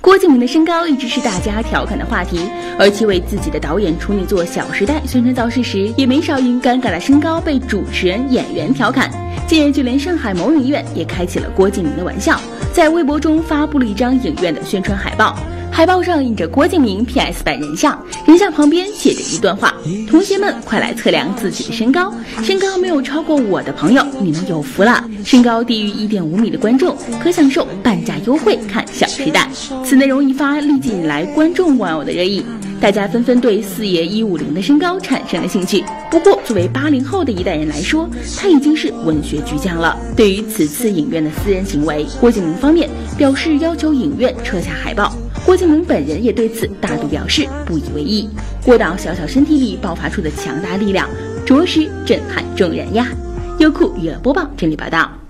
郭敬明的身高一直是大家调侃的话题，而其为自己的导演处女作《小时代》宣传造势时，也没少因尴尬的身高被主持人、演员调侃。近日，就连上海某影院也开起了郭敬明的玩笑，在微博中发布了一张影院的宣传海报。海报上印着郭敬明 PS 版人像，人像旁边写着一段话：“同学们，快来测量自己的身高，身高没有超过我的朋友，你们有福了。身高低于一点五米的观众可享受半价优惠看《小时代》。”此内容一发，立即引来观众网友的热议，大家纷纷对四爷一五零的身高产生了兴趣。不过，作为八零后的一代人来说，他已经是文学巨匠了。对于此次影院的私人行为，郭敬明方面表示要求影院撤下海报。郭敬明本人也对此大度表示不以为意。郭导小小身体里爆发出的强大力量，着实震撼众人呀！优酷娱乐播报这里报道。